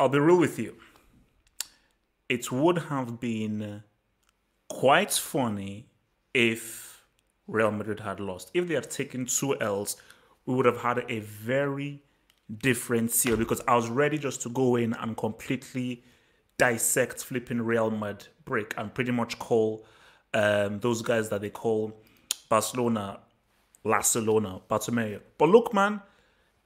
I'll be real with you. It would have been quite funny if Real Madrid had lost. If they had taken two L's, we would have had a very different seal because I was ready just to go in and completely dissect flipping Real Madrid break and pretty much call um, those guys that they call Barcelona, Barcelona, Bartomeu. But look, man,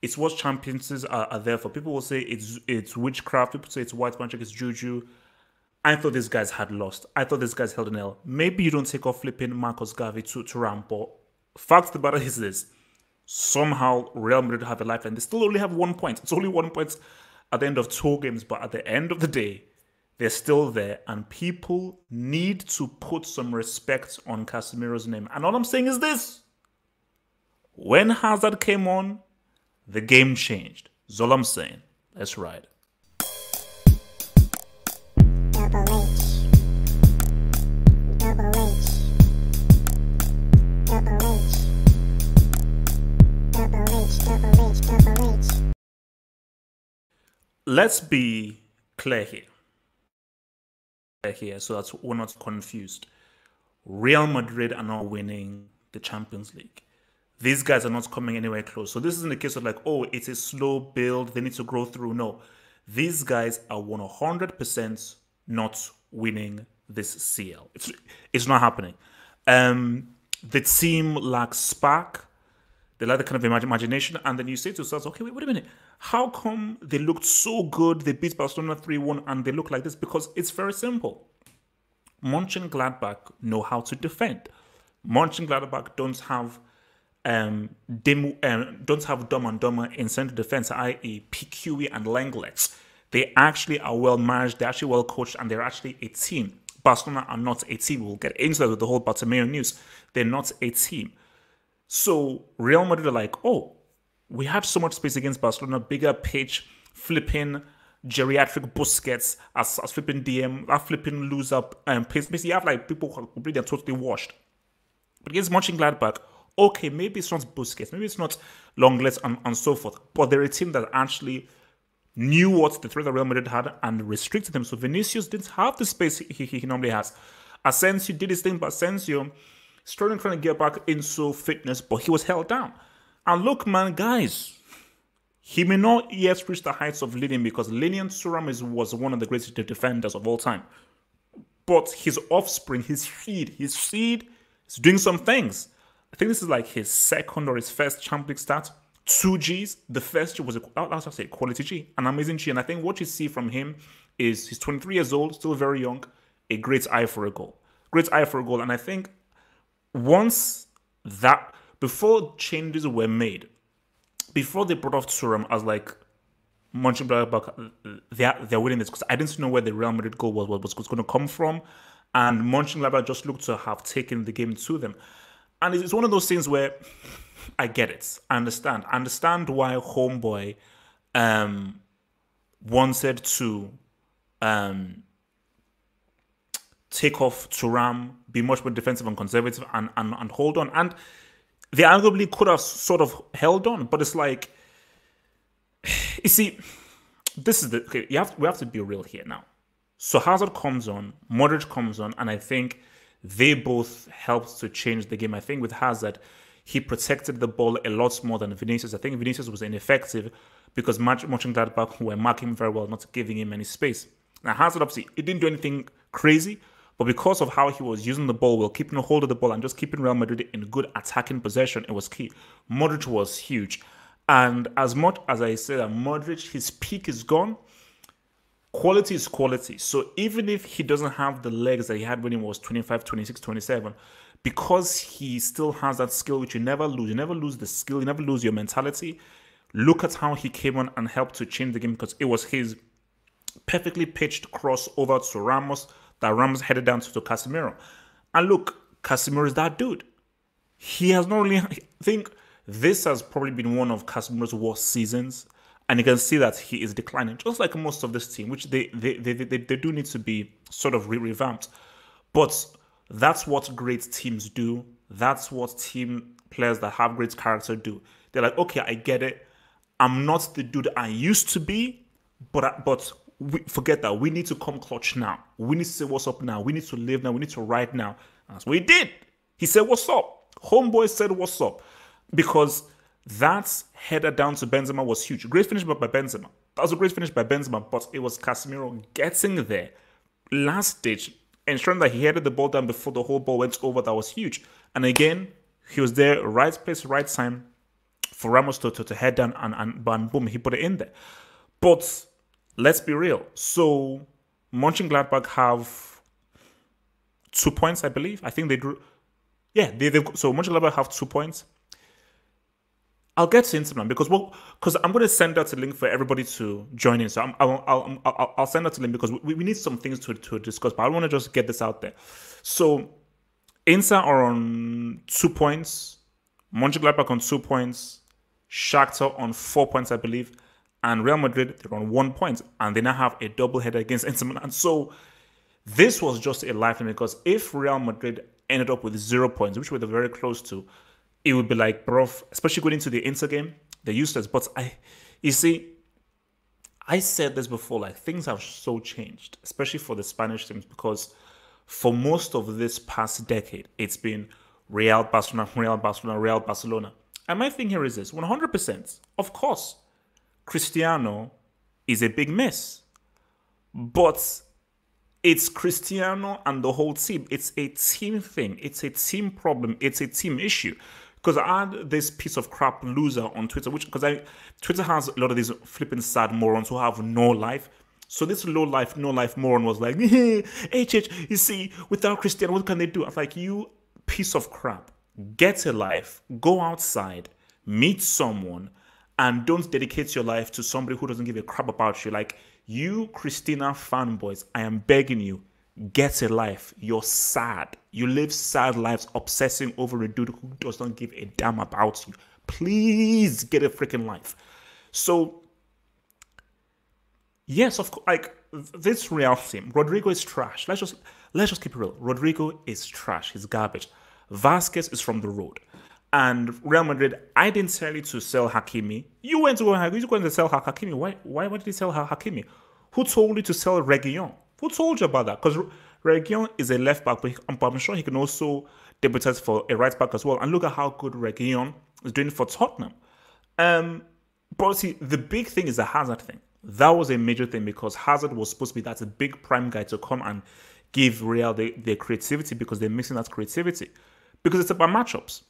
it's what champions are, are, there for. People will say it's it's witchcraft. People say it's white magic. It's juju. I thought these guys had lost. I thought these guys held an L. Maybe you don't take off flipping Marcus Garvey to, to ramp, but fact of the matter is this. Somehow Real Madrid have a life and they still only have one point. It's only one point at the end of two games, but at the end of the day, they're still there, and people need to put some respect on Casemiro's name. And all I'm saying is this when Hazard came on, the game changed. That's I'm saying. Let's ride. Let's be clear here here so that we're not confused. Real Madrid are not winning the Champions League. These guys are not coming anywhere close. So this isn't a case of like, oh, it's a slow build. They need to grow through. No, these guys are 100% not winning this CL. It's it's not happening. Um, the team lacks spark. They lack the kind of imagination, and then you say to yourself, okay, wait, wait a minute. How come they looked so good? They beat Barcelona 3 1 and they look like this? Because it's very simple. Mönchengladbach know how to defend. Mönchengladbach don't have um, um, don't have dumb and dumber in central defense, i.e., Piqué and Lenglet. They actually are well managed, they're actually well coached, and they're actually a team. Barcelona are not a team. We'll get into that with the whole Bartomeu news. They're not a team. So Real Madrid are like, oh, we have so much space against Barcelona, bigger pitch, flipping geriatric Busquets as, as flipping DM, that flipping loser, and pace. Basically, you have like people who are completely totally washed. But against Mönchengladbach, okay, maybe it's not Busquets, maybe it's not Lenglet and, and so forth, but they're a team that actually knew what the threat that Real Madrid had and restricted them. So Vinicius didn't have the space he, he, he normally has. Asensio did his thing, but Asensio struggling trying to get back into fitness, but he was held down. And look, man, guys, he may not yet reach the heights of Lilian because Lilian Thuram is, was one of the greatest defenders of all time. But his offspring, his seed, his seed is doing some things. I think this is like his second or his first Champions League start. Two Gs. The first G was a, I say quality G, an amazing G. And I think what you see from him is he's 23 years old, still very young, a great eye for a goal. Great eye for a goal. And I think once that before changes were made, before they brought off Thuram as like Munching Mönchengladbach, they're, they're winning this because I didn't know where the Real Madrid goal was, was, was going to come from. And Mönchengladbach just looked to have taken the game to them. And it's one of those things where I get it. I understand. I understand why Homeboy um, wanted to um, take off Thuram, be much more defensive and conservative, and, and, and hold on. And they arguably could have sort of held on, but it's like, you see, this is the okay. You have we have to be real here now. So Hazard comes on, Modric comes on, and I think they both helped to change the game. I think with Hazard, he protected the ball a lot more than Vinicius. I think Vinicius was ineffective because much Mönchengladbach were marking him very well, not giving him any space. Now Hazard obviously it didn't do anything crazy, but because of how he was using the ball well, keeping a hold of the ball and just keeping Real Madrid in good attacking possession, it was key. Modric was huge. And as much as I say that Modric, his peak is gone, quality is quality. So even if he doesn't have the legs that he had when he was 25, 26, 27, because he still has that skill which you never lose, you never lose the skill, you never lose your mentality. Look at how he came on and helped to change the game because it was his perfectly pitched cross over to Ramos that Ramos headed down to, to Casemiro. And look, Casemiro is that dude. He has not really, I think this has probably been one of Casemiro's worst seasons. And you can see that he is declining, just like most of this team, which they they, they, they, they do need to be sort of re- revamped. But that's what great teams do. That's what team players that have great character do. They're like, okay, I get it. I'm not the dude I used to be, but but we, forget that. We need to come clutch now. We need to say what's up now. We need to live now. We need to write now. That's what he did. He said, What's up? Homeboy said, What's up? Because that header down to Benzema was huge. Great finish by Benzema. That was a great finish by Benzema, but it was Casemiro getting there last ditch, ensuring that he headed the ball down before the whole ball went over. That was huge. And again, he was there, right place, right time for Ramos to, to, to head down, and, and, and boom, he put it in there. But let's be real. So, Mönchengladbach have two points, I believe. I think they drew. Yeah, they, they so Mönchengladbach have two points. I'll get to Milan because well, because I'm going to send out a link for everybody to join in. So I'm, I'll, I'll, I'll, I'll send out a link because we, we need some things to, to discuss. But I want to just get this out there. So Inter are on two points, Mönchengladbach on two points, Shakhtar on four points, I believe, and Real Madrid they're on one point, and they now have a double header against Inter Milan. So this was just a lifeline because if Real Madrid ended up with zero points, which we were very close to, it would be like, bro, especially going into the Inter game, they're useless. But I, you see, I said this before, like things have so changed, especially for the Spanish teams, because for most of this past decade, it's been Real Barcelona, Real Barcelona, Real Barcelona. And my thing here is this 100%. Of course, Cristiano is a big miss, but it's Cristiano and the whole team. It's a team thing, it's a team problem, it's a team issue because I had this piece of crap loser on Twitter, which because I Twitter has a lot of these flipping sad morons who have no life. So this low life, no life moron was like, hey, HH, you see, without Cristiano, what can they do? I was like, you piece of crap, get a life, go outside, meet someone, and don't dedicate your life to somebody who doesn't give a crap about you. Like you, Cristiano fanboys, I am begging you, get a life. You're sad. You live sad lives obsessing over a dude who does not give a damn about you. Please get a freaking life. So, yes, of course, like this Real team, Rodrygo is trash. Let's just let's just keep it real. Rodrygo is trash. He's garbage. Vázquez is from the road. And Real Madrid, I didn't tell you to sell Hakimi. You went to go, you went to sell Hakimi. Why, why, why did you sell Hakimi? Who told you to sell Reguilon? Who told you about that? Because Reguilon is a left back, but I'm sure he can also debut for a right back as well. And look at how good Reguilon is doing for Tottenham. Um, but see, the big thing is the Hazard thing. That was a major thing because Hazard was supposed to be that a big prime guy to come and give Real their creativity because they're missing that creativity. Because it's about matchups.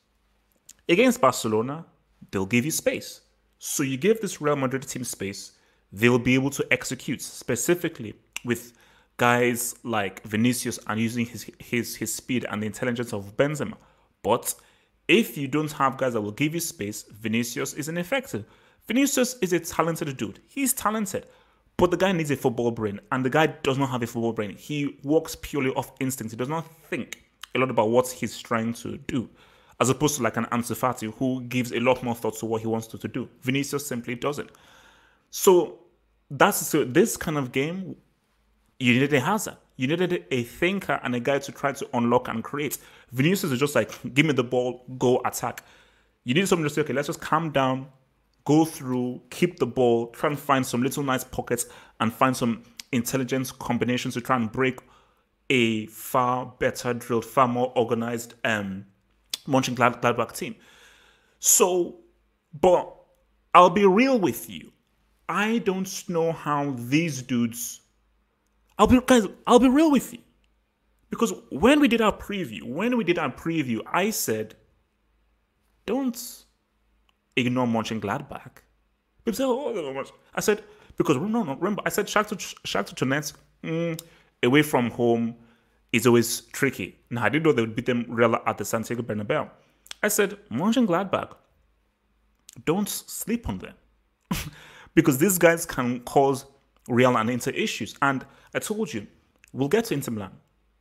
Against Barcelona, they'll give you space. So you give this Real Madrid team space, they'll be able to execute specifically with guys like Vinicius and using his his his speed and the intelligence of Benzema. But if you don't have guys that will give you space, Vinicius is ineffective. Vinicius is a talented dude. He's talented. But the guy needs a football brain, and the guy does not have a football brain. He works purely off instinct. He does not think a lot about what he's trying to do, as opposed to like an Ansu Fati who gives a lot more thought to what he wants to, to do. Vinicius simply doesn't. So that's so this kind of game you needed a Hazard. You needed a thinker and a guy to try to unlock and create. Vinicius is just like, give me the ball, go attack. You need someone to say, okay, let's just calm down, go through, keep the ball, try and find some little nice pockets and find some intelligence combinations to try and break a far better drilled, far more organized um, Mönchengladbach team. So, but I'll be real with you. I don't know how these dudes I'll be guys, I'll be real with you. Because when we did our preview, when we did our preview, I said, don't ignore Mönchengladbach. People say, oh, I said, because no, no, remember, I said Shakhtar, Shakhtar Donetsk, mm, away from home is always tricky. Now, I didn't know they would beat them real at the Santiago Bernabeu. I said, Mönchengladbach, don't sleep on them. because these guys can cause Real and Inter issues. And I told you, we'll get to Inter Milan.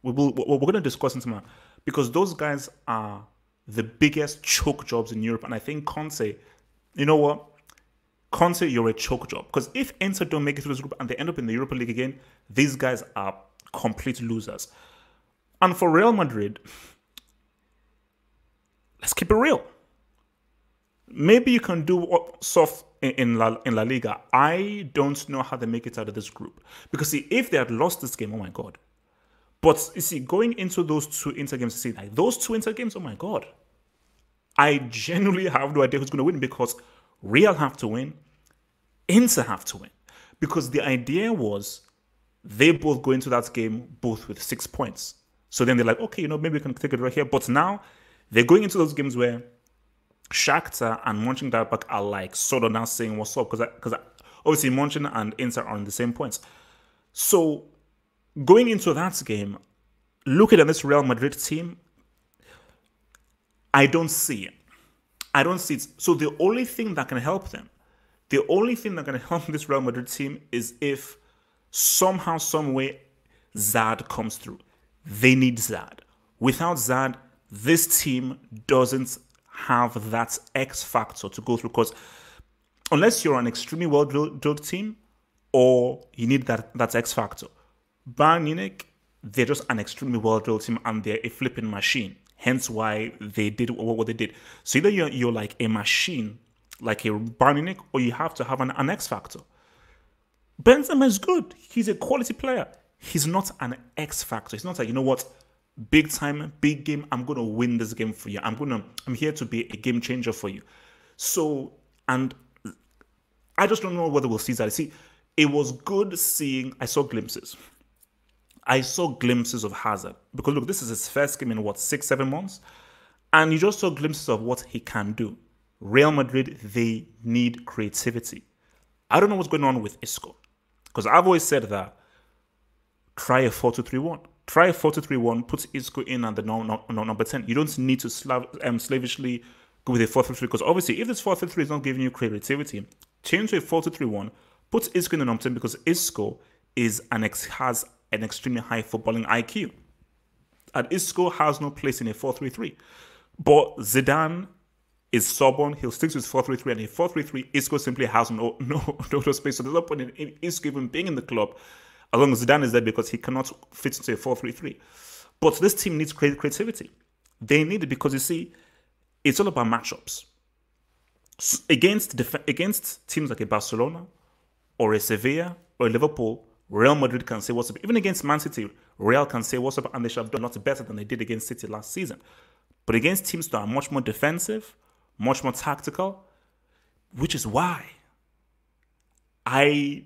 We will, we're going to discuss Inter Milan because those guys are the biggest choke jobs in Europe. And I think Conte, you know what? Conte, you're a choke job. Because if Inter don't make it through this group and they end up in the Europa League again, these guys are complete losers. And for Real Madrid, let's keep it real. Maybe you can do what soft in La, in La Liga. I don't know how they make it out of this group because see, if they had lost this game, oh my god. But you see, going into those two Inter games, see, like those two Inter games, oh my god. I genuinely have no idea who's going to win because Real have to win, Inter have to win. Because the idea was they both go into that game both with six points. So then they're like, okay, you know, maybe we can take it right here. But now they're going into those games where Shakhtar and Mönchengladbach are like sort of now saying what's up because because obviously Mönchen and Inter are on the same points. So going into that game, looking at this Real Madrid team, I don't see it. I don't see it. So the only thing that can help them, the only thing that can help this Real Madrid team is if somehow, some way, Zad comes through. They need Zad. Without Zad, this team doesn't have that X factor to go through because unless you're an extremely well drilled team or you need that, that X factor, Bayern Munich, they're just an extremely well drilled team and they're a flipping machine. Hence why they did what they did. So either you're, you're like a machine, like a Bayern Munich, or you have to have an, an X factor. Benzema is good. He's a quality player. He's not an X factor. He's not like, you know what, big time, big game. I'm gonna win this game for you. I'm gonna I'm here to be a game changer for you. So and I just don't know whether we'll see that. See, it was good seeing I saw glimpses. I saw glimpses of Hazard because look, this is his first game in what six, seven months, and you just saw glimpses of what he can do. Real Madrid, they need creativity. I don't know what's going on with Isco because I've always said that try a 4 2 3 1 try a 4-3-1, put Isco in at the no, no, no, number 10. You don't need to slav, um, slavishly go with a 4-3-3 because obviously if this 4-3-3 is not giving you creativity, change to a 4-2-3-1, put Isco in the number 10 because Isco is an ex, has an extremely high footballing IQ. And Isco has no place in a 4-3-3. But Zidane is stubborn. He'll stick to his 4-3-3 and a 4-3-3, Isco simply has no no no space. So there's no point in Isco even being in the club as long as Zidane is there because he cannot fit into a 4-3-3. But this team needs creativity. They need it because you see, it's all about matchups. Against against teams like a Barcelona or a Sevilla or a Liverpool, Real Madrid can say what's up. Even against Man City, Real can say what's up, and they should have done lots better than they did against City last season. But against teams that are much more defensive, much more tactical, which is why I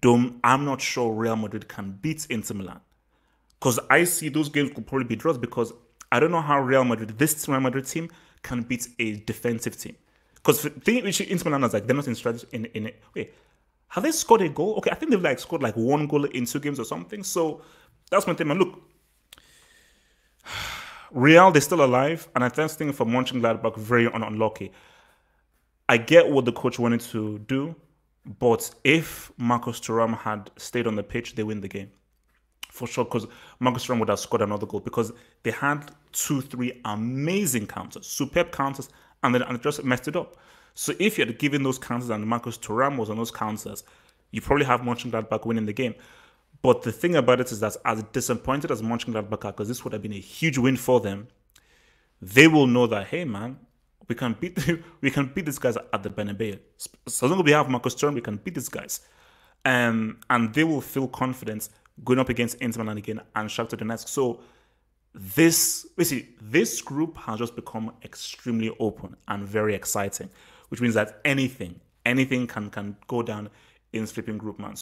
don't, I'm not sure Real Madrid can beat Inter Milan. Because I see those games could probably be draws because I don't know how Real Madrid, this Real Madrid team, can beat a defensive team. Because thing which Inter Milan is like, they're not in strategy in, in it. Wait, have they scored a goal? Okay, I think they've like scored like one goal in two games or something. So that's my thing. And look, Real, they're still alive, and I think for Mönchengladbach very un- unlucky. I get what the coach wanted to do, but if Marcus Thuram had stayed on the pitch, they win the game. For sure, because Marcus Thuram would have scored another goal because they had two, three amazing counters, superb counters, and then and just messed it up. So if you had given those counters and Marcus Thuram was on those counters, you probably have Mönchengladbach winning the game. But the thing about it is that as disappointed as Mönchengladbach are, because this would have been a huge win for them, they will know that, hey man, we can beat we can beat these guys at the Bernabeu. So long as we have Marcus Thuram, we can beat these guys, um, and they will feel confidence going up against Inter Milan again and Shakhtar Donetsk. So this basically this group has just become extremely open and very exciting, which means that anything anything can can go down in sleeping group man.